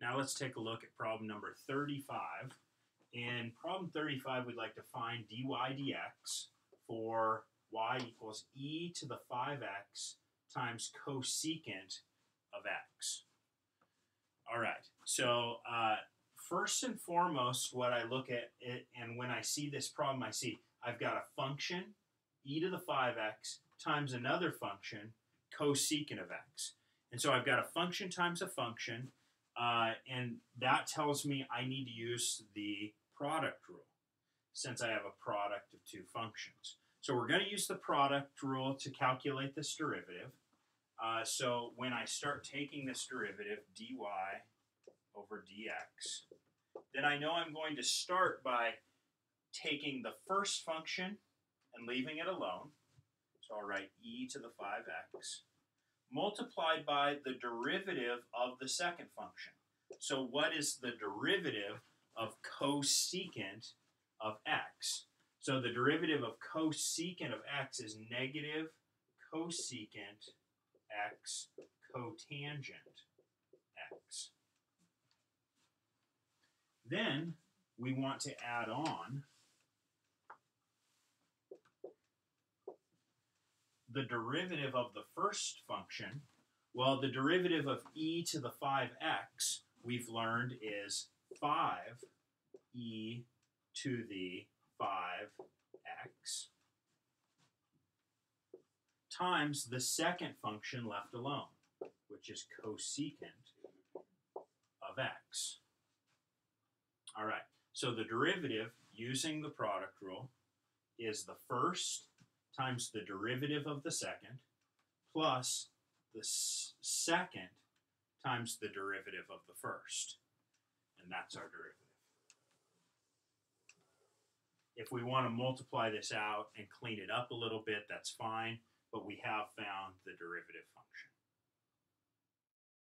Now let's take a look at problem number 35. In problem 35, we'd like to find dy dx for y equals e to the 5x times cosecant of x. All right, so uh, first and foremost, what I look at it, and when I see this problem, I see I've got a function, e to the 5x, times another function, cosecant of x. And so I've got a function times a function, uh, and that tells me I need to use the product rule since I have a product of two functions. So we're going to use the product rule to calculate this derivative. Uh, so when I start taking this derivative, dy over dx, then I know I'm going to start by taking the first function and leaving it alone. So I'll write e to the 5x multiplied by the derivative of the second function. So what is the derivative of cosecant of x? So the derivative of cosecant of x is negative cosecant x cotangent x. Then we want to add on the derivative of the first function, well, the derivative of e to the 5x we've learned is 5e to the 5x times the second function left alone, which is cosecant of x. All right, so the derivative using the product rule is the first times the derivative of the second plus the second times the derivative of the first. And that's our derivative. If we want to multiply this out and clean it up a little bit, that's fine, but we have found the derivative function.